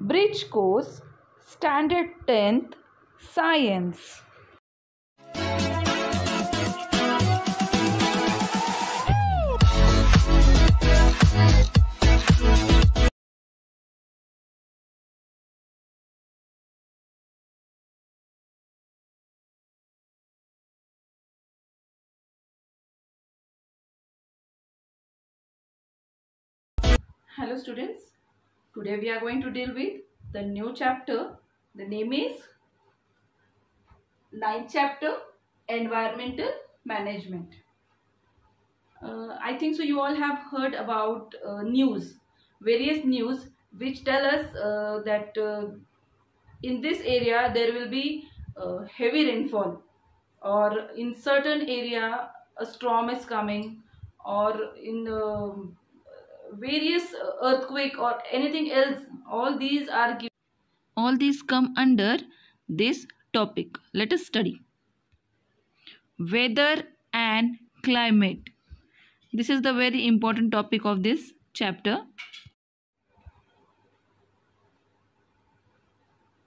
Bridge Course Standard 10th Science Hello students. Today we are going to deal with the new chapter. The name is ninth chapter Environmental Management. Uh, I think so you all have heard about uh, news, various news which tell us uh, that uh, in this area there will be uh, heavy rainfall or in certain area a storm is coming or in um, various uh, earthquake or anything else all these are given. All these come under this topic. Let us study. Weather and climate. This is the very important topic of this chapter.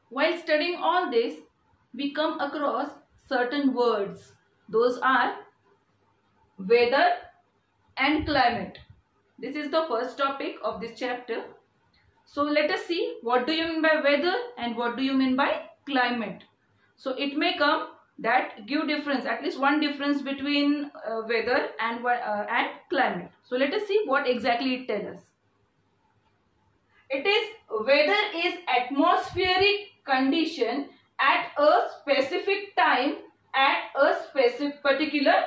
While studying all this we come across certain words. Those are weather and climate this is the first topic of this chapter. So let us see what do you mean by weather and what do you mean by climate. So it may come that give difference at least one difference between uh, weather and uh, and climate. So let us see what exactly it tells us. It is weather is atmospheric condition at a specific time at a specific particular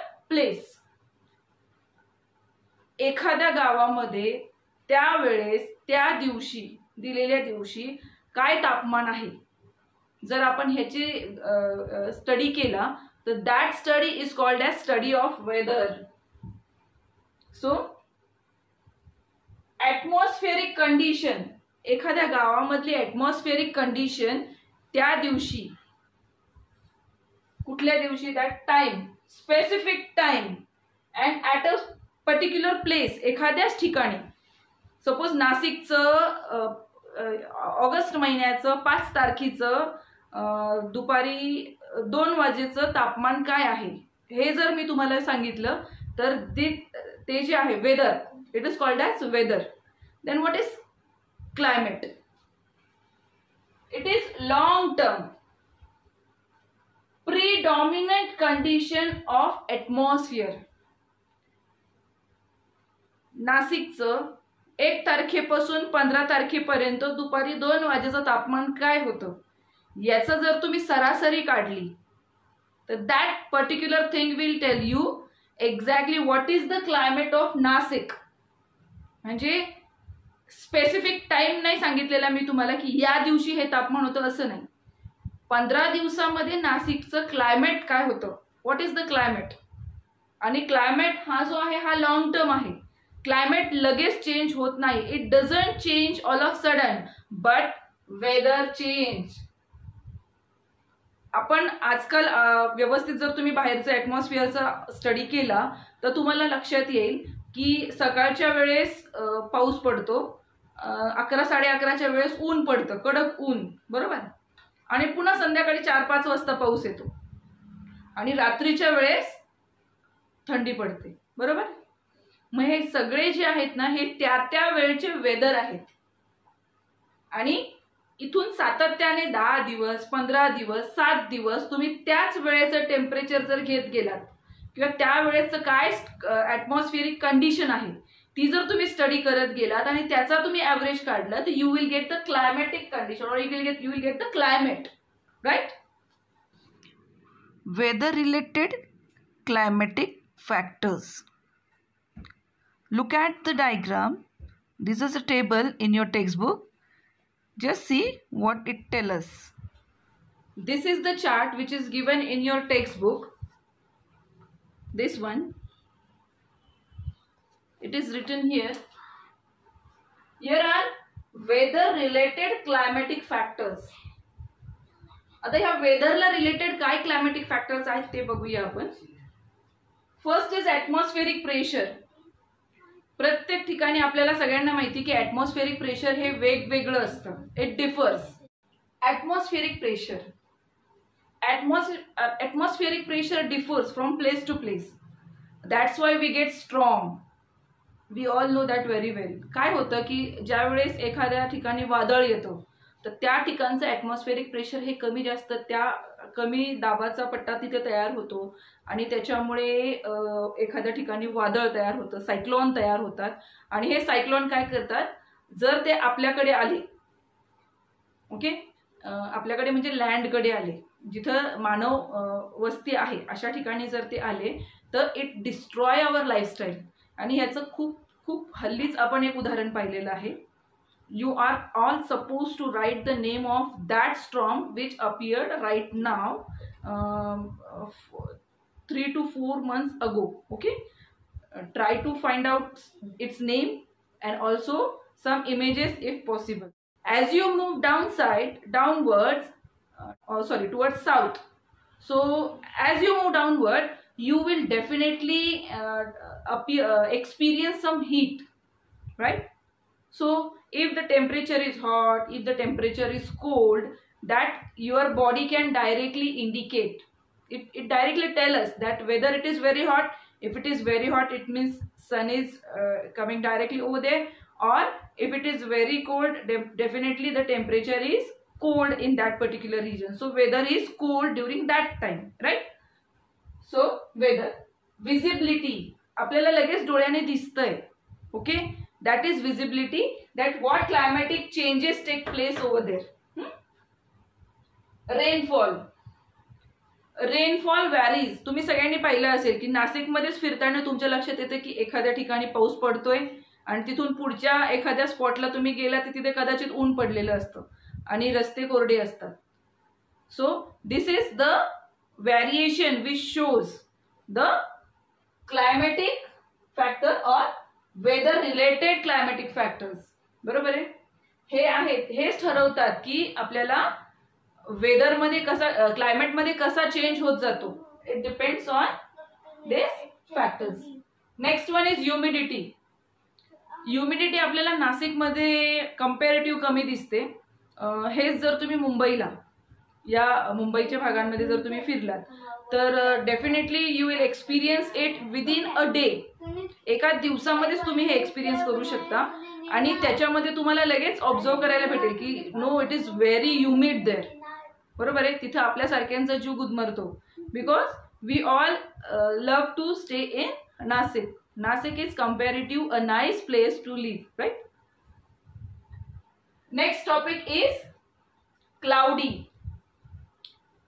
गावामध्ये त्यावेळेस त्या दिवशी दिलेल्या दिवशी काय तापमान आहे? जर आपण ह्याची स्टडी केला तर that study is called as study of weather so atmospheric condition एखाद्या गावामधली ॲटमॉस्फेरिक कंडिशन त्या दिवशी कुठल्या दिवशी? That time specific time and at a particular place एखाद्याच ठिकाणी. सपोज नाशिकचं ऑगस्ट महिन्याचं पाच तारखेचं दुपारी दोन वाजेचं तापमान काय आहे? हे जर मी तुम्हाला सांगितलं तर ते जे आहे weather it is called as weather then what is climate it is long term predominant condition of atmosphere नाशिकचं एक तारखेपासून पंधरा तारखेपर्यंत दुपारी दोन वाजेचं तापमान काय होतं? याचं जर तुम्ही सरासरी काढली तर that particular thing will tell you exactly what is the climate of Nashik. म्हणजे स्पेसिफिक टाइम नाही सांगितलेला मी तुम्हाला की या दिवशी हे तापमान होतं असं नाही. पंधरा दिवसामध्ये नाशिकचं क्लायमेट काय होतं? व्हॉट इज द क्लायमेट आणि क्लायमेट हा जो आहे हा लॉंग टर्म आहे. क्लायमेट लगेच चेंज होत नाही. It doesn't change all of sudden but weather change आपण आजकाल व्यवस्थित जर तुम्ही बाहेरचं ॲटमॉस्फिअरचा स्टडी केला तर तुम्हाला लक्षात येईल की सकाळच्या वेळेस पाऊस पडतो. अकरा साडे अकराच्या वेळेस ऊन पडतं कडक ऊन बरोबर? आणि पुन्हा संध्याकाळी चार पाच वाजता पाऊस येतो. आणि रात्रीच्या वेळेस थंडी पडते बरोबर? मग हे सगळे जे आहेत ना हे त्या त्या वेळचे वेदर आहेत. आणि इथून सातत्याने दहा दिवस पंधरा दिवस सात दिवस तुम्ही त्याच वेळेचं टेम्परेचर जर घेत गेलात किंवा त्या वेळेचं काय ॲटमॉस्फिअरिक कंडिशन आहे ती जर तुम्ही स्टडी करत गेलात आणि त्याचा तुम्ही ॲव्हरेज काढलं तर you will get the climatic condition or you will get you will get the climate right weather related climatic factors Look at the diagram. This is a table in your textbook. Just see what it tells us. This is the chart which is given in your textbook. This one. It is written here. Here are weather related climatic factors. आता ह्या वेदरला related काय climatic factors आहेत ते बघूया आपण first is atmospheric pressure प्रत्येक ठिकाणी आपल्याला सगळ्यांना माहिती की ॲटमॉस्फेरिक प्रेशर हे वेगवेगळं असतं. It differs atmospheric pressure atmospheric pressure differs from place to place that's why we get strong we all know that very well काय होतं की ज्यावेळेस एखाद्या ठिकाणी वादळ येतो तर त्या ठिकाणचं ॲटमॉस्फेरिक प्रेशर हे कमी जास्त त्या कमी दाबाचा पट्टा तिथे तयार होतो. आणि त्याच्यामुळे एखाद्या ठिकाणी वादळ तयार होतं सायक्लॉन तयार होतात. आणि हे सायक्लॉन काय करतात? जर ते आपल्याकडे आले ओके? आपल्याकडे म्हणजे लँडकडे आले जिथं मानव वस्ती आहे अशा ठिकाणी जर ते आले तर इट डिस्ट्रॉय अवर लाईफस्टाईल आणि ह्याचं खूप खूप हल्लीच आपण एक उदाहरण पाहिलेलं आहे. you are all supposed to write the name of that storm which appeared right now um, three to four months ago okay? Uh, try to find out its name and also some images if possible. As you move downside downwards uh, or oh, sorry towards south. So as you move downward you will definitely uh, appear, uh, experience some heat right? So if the temperature is hot if the temperature is cold that your body can directly indicate it, it directly tell us that whether it is very hot if it is very hot it means sun is uh, coming directly over there or if it is very cold de definitely the temperature is cold in that particular region so weather is cold during that time right so weather visibility आपल्याला लगेच डोळ्याने दिसतंय okay that is that that climatic climatic changes place over over there rainfall rainfall varies तुम्ही सगळ्यांनी पाहिलं असेल की नाशिकमध्येच फिरताना तुमच्या लक्षात येतं की एखाद्या ठिकाणी पाऊस पडतोय आणि तिथून पुढच्या एखाद्या स्पॉटला तुम्ही गेला तर तिथे कदाचित ऊन पडलेलं असतं आणि रस्ते कोरडे असतात. So this is the variation which shows the climatic factor weather related climatic factors. बरोबर आहे? हे आहेत हेच ठरवतात की आपल्याला वेदरमध्ये कसा क्लायमेटमध्ये कसा चेंज होत जातो. It depends on this factors next one is humidity humidity आपल्याला नाशिकमध्ये कम्पॅरेटिव्ह कमी दिसते. हेच जर तुम्ही मुंबईला या मुंबईच्या भागांमध्ये जर तुम्ही फिरलात तर definitely you will experience it within a day एका दिवसामध्येच तुम्ही हे एक्सपिरियन्स करू शकता. आणि त्याच्यामध्ये तुम्हाला लगेच ऑब्झर्व करायला भेटेल की no it is very humid there बरोबर आहे? तिथं आपल्यासारख्यांचा जीव गुदमरतो. Because we all love to stay in Nashik Nashik is comparative a nice place to live right next topic is cloudy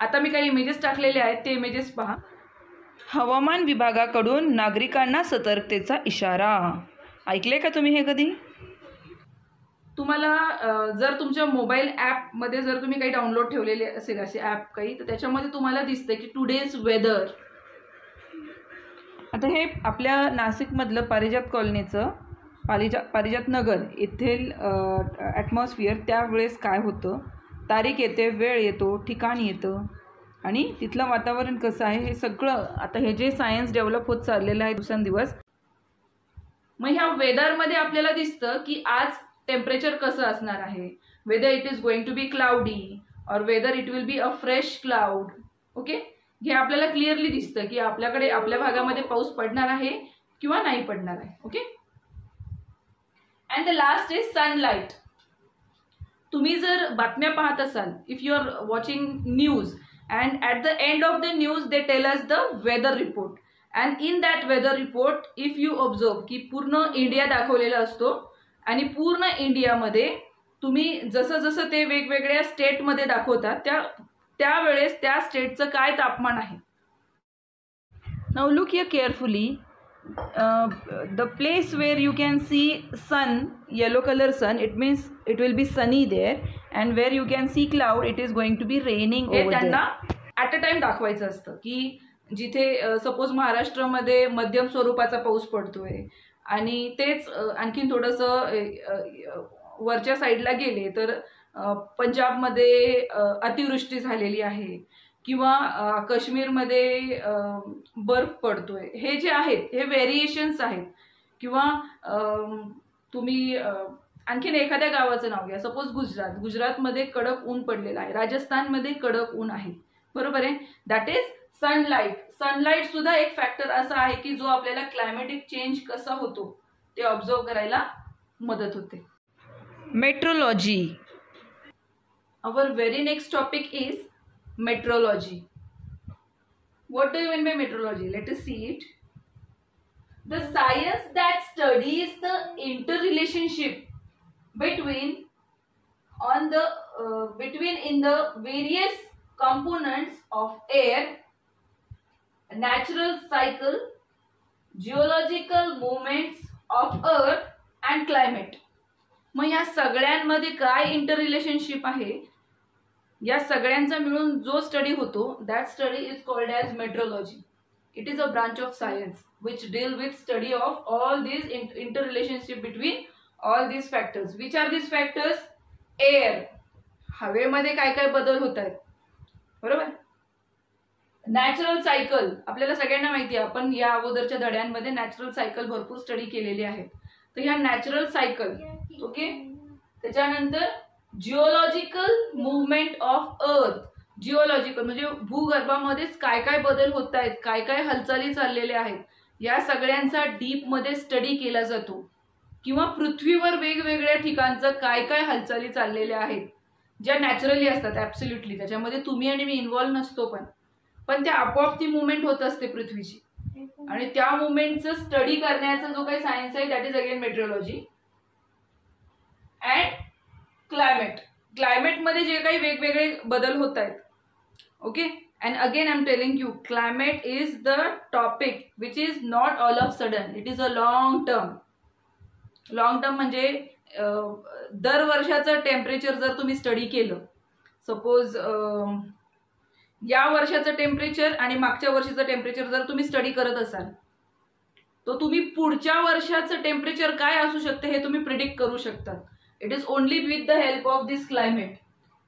आता मी काही इमेजेस टाकलेले आहेत ते इमेजेस पहा. हवामान विभागाकडून नागरिकांना सतर्कतेचा इशारा. ऐकले का तुम्ही हे कधी? तुम्हाला जर तुमच्या मोबाईल ॲपमध्ये जर तुम्ही काही डाउनलोड ठेवलेले असेल असे ॲप काही तर त्याच्यामध्ये तुम्हाला दिसतं की टुडेज वेदर आता हे आपल्या नाशिकमधलं पारिजात कॉलनीचं पारिजा पारिजात नगर येथील ॲटमॉस्फिअर त्यावेळेस काय होतं? तारीख येते वेळ येतो ठिकाण येतं. आणि तिथलं वातावरण कसं आहे हे सगळं आता हे जे सायन्स डेव्हलप होत चाललेलं आहे दिवसेंदिवस मग ह्या वेदरमध्ये आपल्याला दिसतं की आज टेम्परेचर कसं असणार आहे? Weather it is going to be cloudy और weather it will be a fresh cloud okay हे आपल्याला क्लिअरली दिसतं की आपल्याकडे आपल्या भागामध्ये पाऊस पडणार आहे किंवा नाही पडणार आहे okay and the last is sunlight तुम्ही जर बातम्या पाहत असाल if you are watching news and at the end of the news they tell us the weather report and in that weather report if you observe की पूर्ण India दाखवलेला असतो आणि पूर्ण इंडियामध्ये तुम्ही जसं जसं ते वेगवेगळ्या स्टेटमध्ये दाखवतात त्या त्यावेळेस त्या स्टेटचं काय तापमान आहे. Now look you carefully the place where you can see sun yellow colour sun it means it will be sunny there there and where you can see cloud it is going to be raining over त्यांना at a time दाखवायचं असतं की जिथे suppose महाराष्ट्रामध्ये मध्यम स्वरूपाचा पाऊस पडतोय आणि तेच आणखीन थोडंसं वरच्या साईडला गेले तर पंजाबमध्ये अतिवृष्टी झालेली आहे किंवा काश्मीरमध्ये बर्फ पडतोय. हे जे आहेत हे व्हेरिएशन्स आहेत. किंवा तुम्ही आणखीन एखाद्या गावाचं नाव घ्या. सपोज गुजरात. गुजरातमध्ये कडक ऊन पडलेलं आहे. राजस्थानमध्ये कडक ऊन आहे. बरोबर आहे? दॅट इज सनलाईट सनलाईट सुद्धा एक फॅक्टर असा आहे की जो आपल्याला क्लायमॅटिक चेंज कसा होतो ते ऑब्झर्व करायला मदत होते. Metrology our very next topic is metrology What do you mean by meteorology? Let us see it. The science that studies the interrelationship between on the uh, between in the various components of air, natural cycle, geological movements of earth and climate. मग या सगळ्यांमध्ये काय inter relationship आहे या सगळ्यांचा मिळून जो study होतो that study is called as metrology it is a branch of science which deal with study of all these inter relationship between all these factors which are these factors air हवेमध्ये काय काय बदल होत आहेत? बरोबर? Natural cycle आपल्याला सगळ्यांना माहिती आहे आपण या अगोदरच्या धड्यांमध्ये नॅचरल सायकल भरपूर स्टडी केलेली आहेत तर ह्या नॅचरल सायकल ओके त्याच्यानंतर geological movement of earth geological म्हणजे भूगर्भामध्येच काय काय बदल होत आहेत काय काय हालचाली चाललेल्या आहेत या सगळ्यांचा डीपमध्ये स्टडी केला जातो. किंवा पृथ्वीवर वेगवेगळ्या ठिकाणचं काय काय हालचाली चाललेल्या आहेत ज्या नॅचरली असतात ॲब्सोल्युटली त्याच्यामध्ये तुम्ही आणि मी इन्व्हॉल्व्ह नसतो पण. पण त्या आपोआप ती मुवमेंट होत असते पृथ्वीची. आणि त्या मुवमेंटचं स्टडी करण्याचा जो काही सायन्स आहे that is again metrology and climate क्लायमेटमध्ये जे काही वेगवेगळे बदल होत आहेत. Okay and again I am telling you climate is the topic which is not all of sudden it is a long term long term म्हणजे दर वर्षाचं टेम्परेचर जर तुम्ही स्टडी केलं सपोज या वर्षाचं टेम्परेचर आणि मागच्या वर्षीचं टेम्परेचर जर तुम्ही स्टडी करत असाल तर तुम्ही पुढच्या वर्षाचं टेम्परेचर काय असू शकते हे तुम्ही प्रिडिक्ट करू शकता it is only with the help of this climate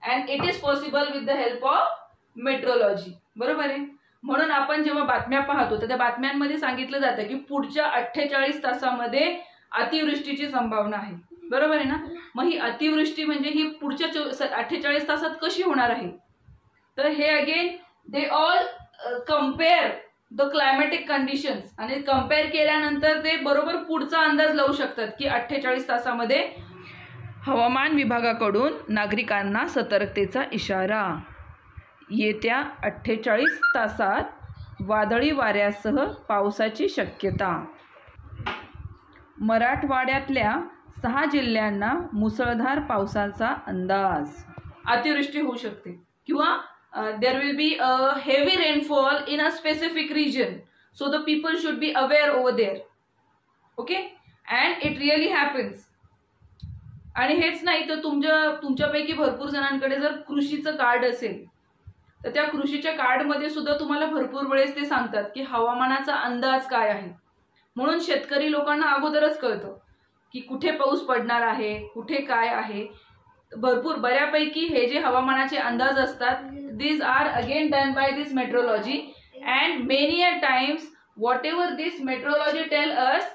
and it is possible with the help of metrology बरोबर आहे? म्हणून आपण जेव्हा बातम्या पाहतो तर त्या बातम्यांमध्ये सांगितलं जातं की पुढच्या अठ्ठेचाळीस तासामध्ये अतिवृष्टीची संभावना आहे. बरोबर आहे ना? मग ही अतिवृष्टी म्हणजे ही पुढच्या अठ्ठेचाळीस तासात कशी होणार आहे? तर हे again they all compare the climatic conditions आणि कंपेअर केल्यानंतर ते बरोबर पुढचा अंदाज लावू शकतात की अठ्ठेचाळीस तासामध्ये हवामान विभागाकडून नागरिकांना सतर्कतेचा इशारा. येत्या अठ्ठेचाळीस तासात वादळी वाऱ्यासह पावसाची शक्यता. मराठवाड्यातल्या सहा जिल्ह्यांना मुसळधार पावसाचा अंदाज. अतिवृष्टी होऊ शकते. किंवा there will be a heavy rainfall in a specific region so the people should be aware over there okay and it really happens आणि हेच नाही तर तुमच्या तुमच्यापैकी भरपूर जणांकडे जर कृषीचं कार्ड असेल तर त्या कृषीच्या कार्डमध्ये सुद्धा तुम्हाला भरपूर वेळेस ते सांगतात की हवामानाचा अंदाज काय आहे. म्हणून शेतकरी लोकांना अगोदरच कळतं की कुठे पाऊस पडणार आहे कुठे काय आहे. भरपूर बऱ्यापैकी हे जे हवामानाचे अंदाज असतात these are again done by this metrology and many a times whatever this metrology tell us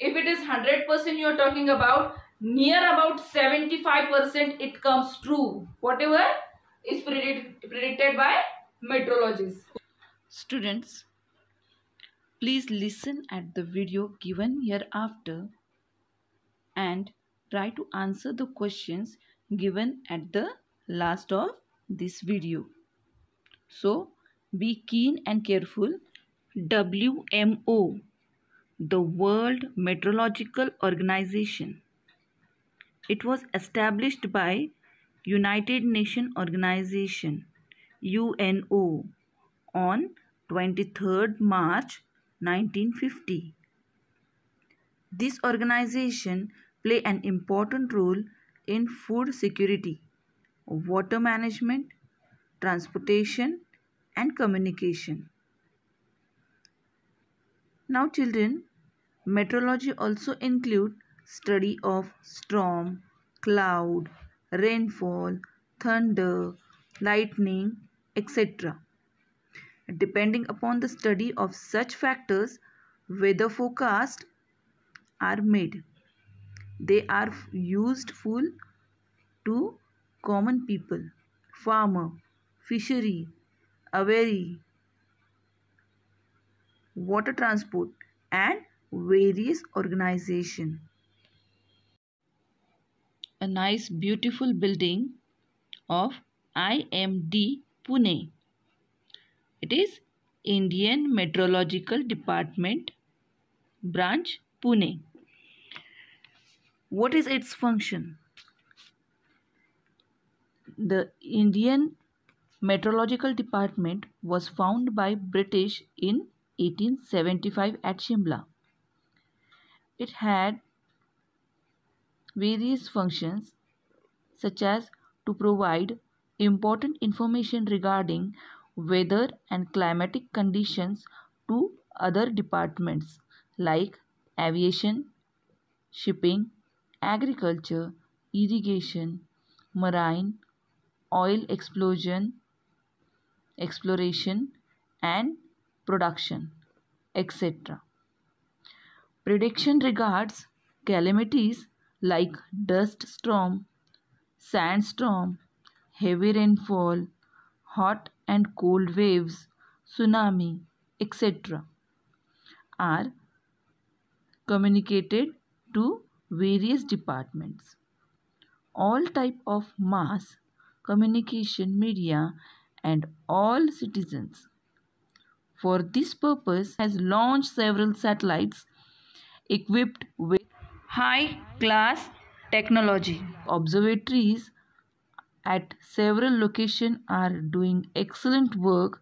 if it is hundred percent your talking about near about seventy five percent it comes true whatever is predicted by metrology's students please listen at the video given hereafter and try to answer the questions given at the last of this video. So, be keen and careful. WMO, the World Meteorological Organization. It was established by United Nations Organization UNO on 23rd March 1950. This organization play an important role in food security, water management, transportation and communication. Now children, meteorology also include study of storm, cloud, rainfall, thunder, lightning, etc. Depending upon the study of such factors, weather forecast are made. They are useful to common people, farmer, fishery, aviary, water transport, and various organization. A nice beautiful building of IMD Pune. It is Indian Meteorological Department branch Pune. What is its function? The Indian Meteorological Department was founded by British in 1875 at Shimla. It had various functions such as to provide important information regarding weather and climatic conditions to other departments like aviation, shipping, agriculture, irrigation, marine, oil explosion, exploration and production, etc. Prediction regards calamities like dust storm, sandstorm, heavy rainfall, hot and cold waves, tsunami, etc. are communicated to various departments. All type of mass communication media and all citizens for this purpose has launched several satellites equipped with high class technology observatories at several locations are doing excellent work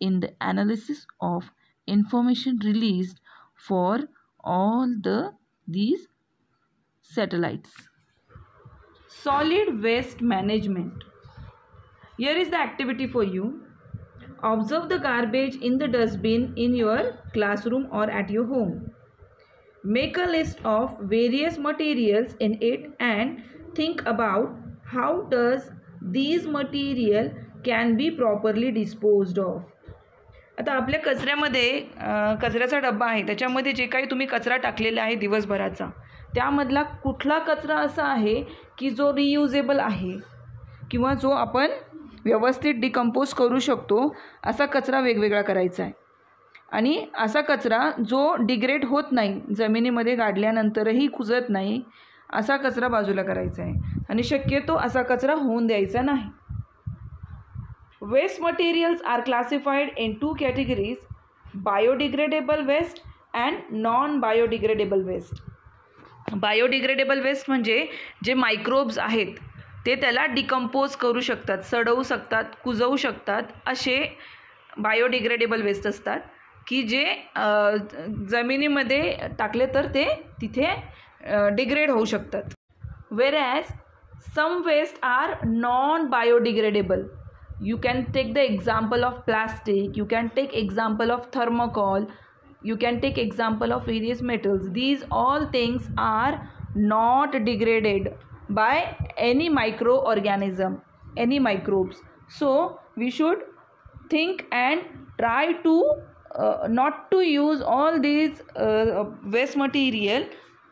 in the analysis of information released for all the these satellites. Solid waste management. Here is the activity for you. Observe the garbage in the dustbin in your classroom or at your home. Make a list of various materials in it and think about how does these material can be properly disposed of आता आपल्या कचऱ्यामध्ये कचऱ्याचा डब्बा आहे. त्याच्यामध्ये जे काही तुम्ही कचरा टाकलेला आहे दिवसभराचा त्यामधला कुठला कचरा असा आहे की जो रियुजेबल आहे? किंवा जो आपण व्यवस्थित डिकम्पोज करू शकतो असा कचरा वेगवेगळा करायचा आहे. आणि असा कचरा जो डिग्रेड होत नाही जमिनीमध्ये गाडल्यानंतरही कुजत नाही असा कचरा बाजूला करायचा आहे. आणि शक्यतो असा कचरा होऊन द्यायचा नाही. Waste materials are classified in two categories biodegradable waste and non biodegradable waste biodegradable waste म्हणजे जे मायक्रोब्स आहेत ते त्याला डिकम्पोज करू शकतात सडवू शकतात कुजवू शकतात असे बायोडिग्रेडेबल वेस्ट असतात. की जे जमिनीमध्ये टाकले तर ते तिथे डिग्रेड होऊ शकतात whereas some waste are non biodegradable you can take the example of plastic you can take example of thermocol you can take example of various metals these all things are not degraded by any microorganism any microbes so we should think and try to uh, not to use all these uh, waste material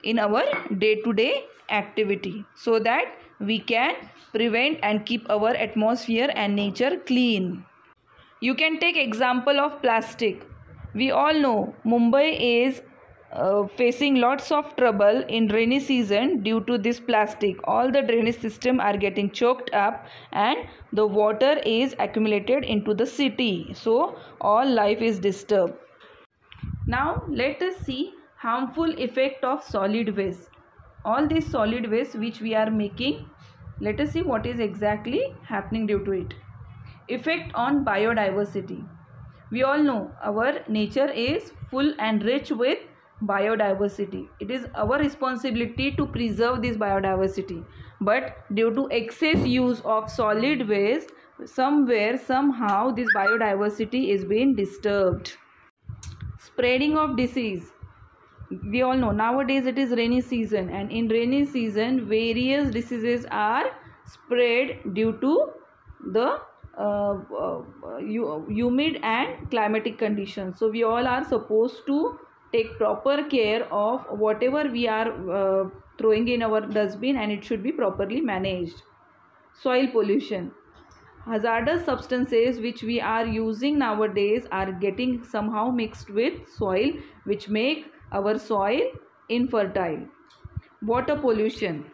in our day to day activity so that we can prevent and keep our atmosphere and nature clean. You can take example of plastic. We all know mumbai is uh, facing lots of trouble in rainy season due to this plastic. All the drainage system are getting choked up and the water is accumulated into the city. So all life is disturbed. Now let us see harmful effect of solid waste. All these solid waste which we are making let us see what is exactly happening due to it. Effect on biodiversity. We all know our nature is full and rich with biodiversity. It is our responsibility to preserve this biodiversity. But due to excess use of solid waste somewhere somehow this biodiversity is being disturbed. Spreading of disease we all know nowadays it is rainy season and in rainy season various diseases are spread due to the uh, uh, humid and climatic conditions. So we all are supposed to take proper care of whatever we are uh, throwing in our dustbin and it should be properly managed. Soil pollution. Hazardous substances which we are using nowadays are getting somehow mixed with soil which make our soil infertile. Water pollution.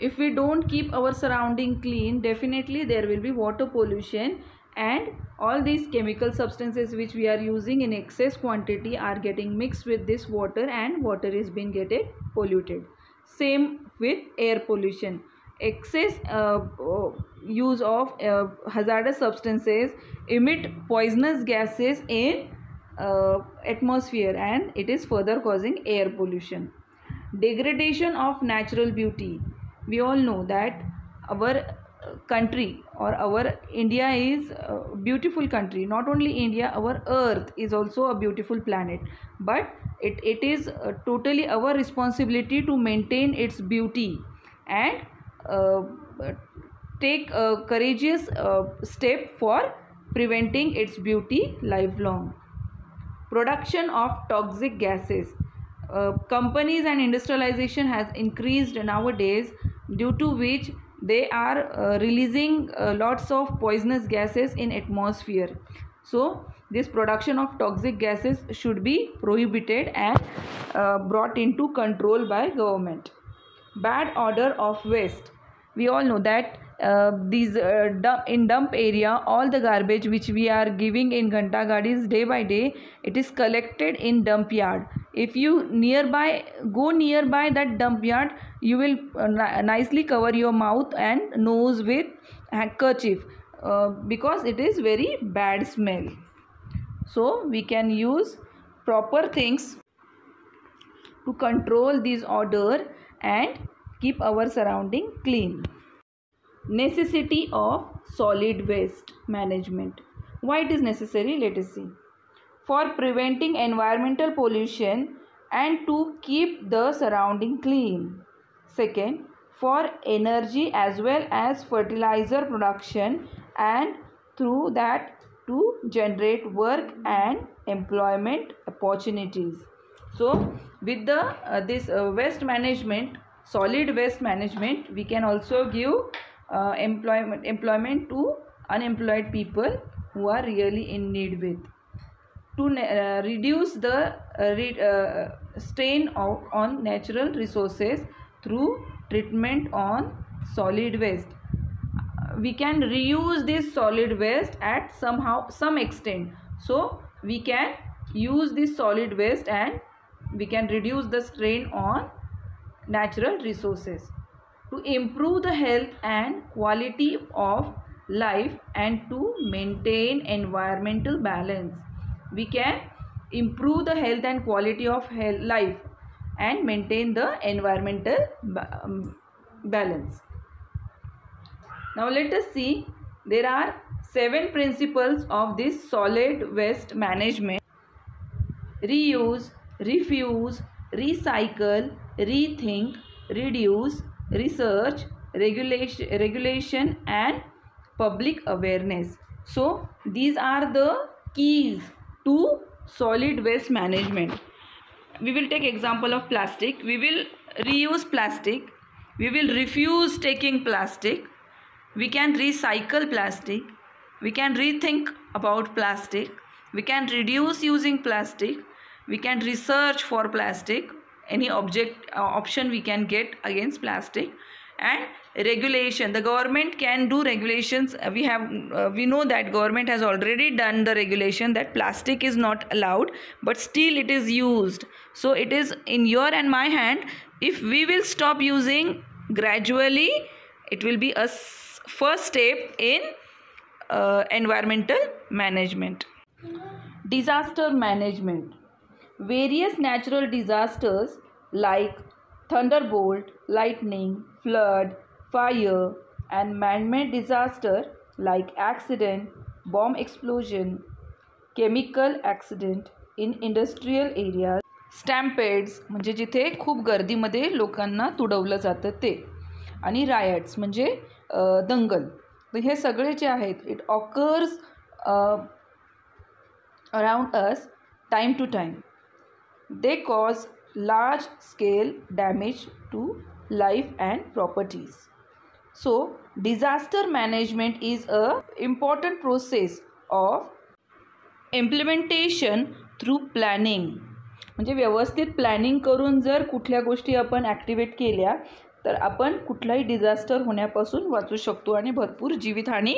If we don't keep our surrounding clean definitely there will be water pollution and all these chemical substances which we are using in excess quantity are getting mixed with this water and water is being getting polluted. Same with air pollution. Excess uh, uh, use of uh, hazardous substances emit poisonous gases in uh, atmosphere and it is further causing air pollution. Degradation of natural beauty. We all know that our country or our india is a beautiful country. Not only india our earth is also a beautiful planet. But it, it is uh, totally our responsibility to maintain its beauty and uh, take a courageous uh, step for preventing its beauty lifelong production of toxic gases. Uh, companies and industrialization has increased nowadays due to which they are uh, releasing uh, lots of poisonous gases in atmosphere. So this production of toxic gases should be prohibited and uh, brought into control by government. Bad order of waste we all know that uh, these uh, dump, in dump area all the garbage which we are giving in ghanta gadis day by day it is collected in dump yard. If you nearby go nearby that dump yard you will uh, nicely cover your mouth and nose with handkerchief uh, because it is very bad smell. So we can use proper things to control this odor and keep our surrounding clean. Necessity of solid waste management. Why it is necessary? Let us see. For preventing environmental pollution and to keep the surrounding clean. Second for energy as well as fertilizer production and through that to generate work and employment opportunities. So with the uh, this uh, waste management solid waste management we can also give uh, employment employment to unemployed people who are really in need with. To uh, reduce the uh, re uh, strain of, on natural resources through treatment on solid waste. We can reuse this solid waste at somehow some extent. So we can use this solid waste and we can reduce the strain on natural resources to improve the health and quality of life and to maintain environmental balance. We can improve the health and quality of health, life and maintain the environmental ba um, balance. Now let us see there are seven principles of this solid waste management. Reuse refuse recycle rethink reduce research regulation regulation and public awareness. So these are the keys to solid waste management. We will take example of plastic. We will reuse plastic. We will refuse taking plastic. We can recycle plastic. We can rethink about plastic. We can reduce using plastic. We can research for plastic any object uh, option we can get against plastic. And regulation the government can do regulations. Uh, we have uh, we know that government has already done the regulation that plastic is not allowed but still it is used. So it is in your and my hand. If we will stop using gradually it will be a first step in uh, environmental management. Disaster management Various natural disasters like thunderbolt, lightning, flood, fire, and man made disaster like accident, bomb explosion, chemical accident in industrial areas, stampedes म्हणजे जिथे खूप गर्दीमध्ये लोकांना तुडवलं जातं ते आणि rights म्हणजे दंगल तर हे सगळे जे आहेत it occurs around us time to time they cause large scale damage to life and properties so disaster management is a important process of implementation through planning म्हणजे व्यवस्थित प्लॅनिंग करून जर कुठल्या गोष्टी आपण ॲक्टिवेट केल्या तर आपण कुठलाही डिझास्टर होण्यापासून वाचू शकतो आणि भरपूर जीवितहानी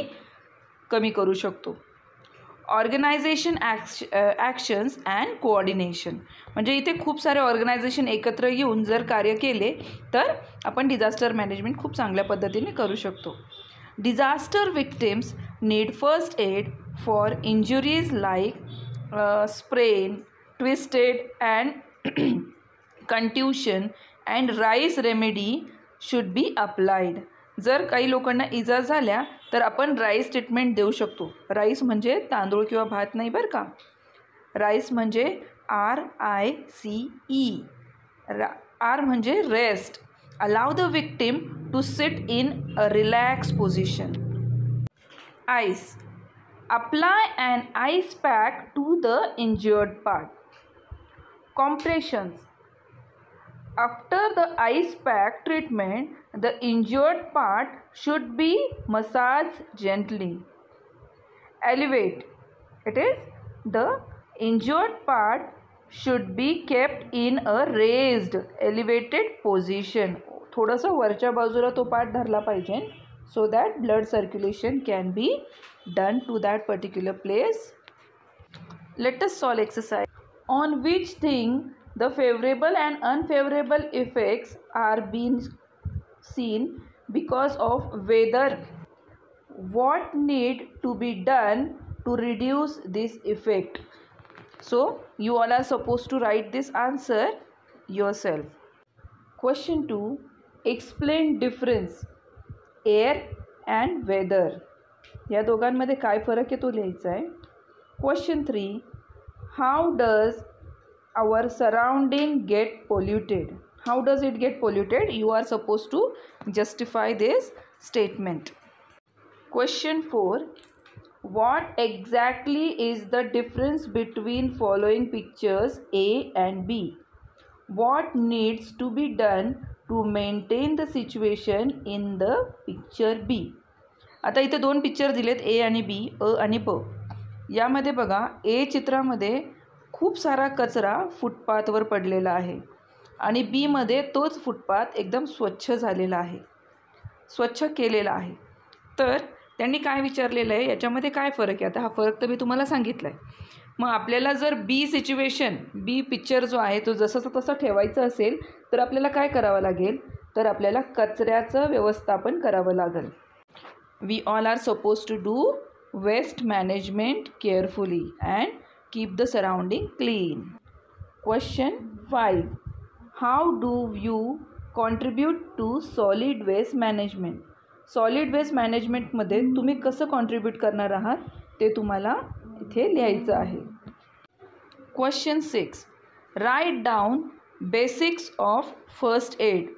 कमी करू शकतो. ऑर्गनायझेशन ॲक्श ॲक्शन्स अँड कोऑर्डिनेशन. म्हणजे इथे खूप सारे ऑर्गनायझेशन एकत्र येऊन जर कार्य केले तर आपण डिझास्टर मॅनेजमेंट खूप चांगल्या पद्धतीने करू शकतो. Disaster victims need first aid for injuries like sprain twisted and contusion and rice remedy should be applied. जर काही लोकांना इजा झाल्या तर आपण राईस ट्रीटमेंट देऊ शकतो. राईस म्हणजे तांदूळ किंवा भात नाही बरं का? राईस म्हणजे आर आय सी ई आर म्हणजे rest allow the victim to sit in a relax position ice apply and ice pack to the injured part compressions. After the ice pack treatment the injured part should be massaged gently elevate it is the injured part should be kept in a raised elevated position थोडंसं वरच्या बाजूला तो part धरला पाहिजे so that blood circulation can be done to that particular place let's solve exercise on which thing the favorable and unfavorable effects are being seen because of weather what need to be done to reduce this effect so you all are supposed to write this answer yourself question 2 explain difference air and weather या दोघांमध्ये काय फरक आहे तो लिहायचा आहे question three how does our surrounding get polluted how does it get polluted you are supposed to justify this statement question 4 what exactly is the difference between following pictures a and b what needs to be done to maintain the situation in the picture b आता इथे दोन picture दिलेत ए आणि be a आणि प यामध्ये बघा ए चित्रामध्ये खूप सारा कचरा फुटपाथवर पडलेला आहे आणि बीमध्ये तोच फुटपाथ एकदम स्वच्छ झालेला आहे. स्वच्छ केलेला आहे. तर त्यांनी काय विचारलेलं आहे? याच्यामध्ये काय फरक आहे? आता हा फरक तर मी तुम्हाला सांगितला आहे मग आपल्याला जर बी सिच्युएशन बी पिक्चर जो आहे तो जसंचा तसं ठेवायचं असेल तर आपल्याला काय करावं लागेल? तर आपल्याला कचऱ्याचं व्यवस्थापन करावं लागेल. We all are suppose to do waste management carefully and keep the surrounding clean question five how do you contribute to solid waste management solid waste मॅनेजमेंटमध्ये तुम्ही कसं कॉन्ट्रीब्यूट करणार आहात ते तुम्हाला इथे लिहायचं आहे. Question six write down basics of first aid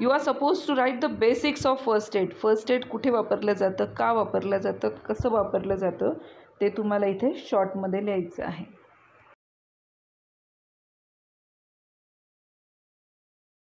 you are suppose to write the basics of first aid first aid कुठे वापरलं जातं का वापरलं जातं कसं वापरलं जातं ते तुम्हाला इथे शॉर्टमध्ये लिहायचं आहे.